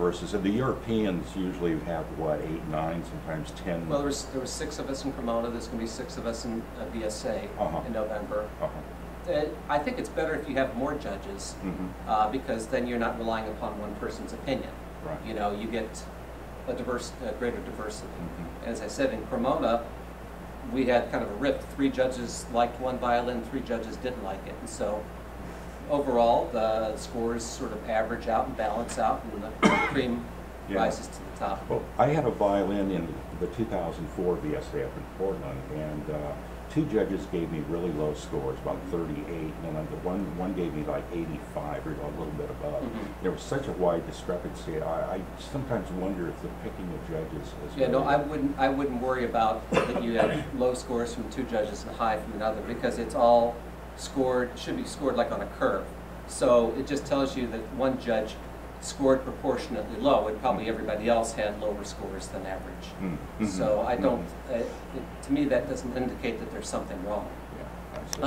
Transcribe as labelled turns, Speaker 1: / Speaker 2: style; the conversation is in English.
Speaker 1: versus, and the Europeans usually have, what, eight, nine, sometimes 10?
Speaker 2: Well, there was, there was six of us in Cremona, there's gonna be six of us in uh, VSA
Speaker 1: Uh-huh.
Speaker 2: in November.
Speaker 1: Uh-huh.
Speaker 2: Uh, I think it's better if you have more judges,
Speaker 1: Mhm.
Speaker 2: uh, because then you're not relying upon one person's opinion.
Speaker 1: Right.
Speaker 2: You know, you get a diverse, a greater diversity.
Speaker 1: Mhm.
Speaker 2: As I said, in Cremona, we had kind of a rift. Three judges liked one violin, three judges didn't like it. And so overall, the scores sort of average out and balance out, and the cream
Speaker 1: Yeah.
Speaker 2: rises to the top.
Speaker 1: Well, I had a violin in the 2004 VSA up in Portland, and uh, two judges gave me really low scores, about 38, and then the one, one gave me like 85 or a little bit above.
Speaker 2: Mhm.
Speaker 1: There was such a wide discrepancy. I, I sometimes wonder if the picking of judges is.
Speaker 2: Yeah, no, I wouldn't, I wouldn't worry about that you have low scores from two judges and high from another, because it's all scored, should be scored like on a curve. So it just tells you that one judge scored proportionately low, and probably everybody else had lower scores than average.
Speaker 1: Mm, mhm,
Speaker 2: So I
Speaker 1: mhm.
Speaker 2: don't, uh, it- to me, that doesn't indicate that there's something wrong.
Speaker 1: Yeah.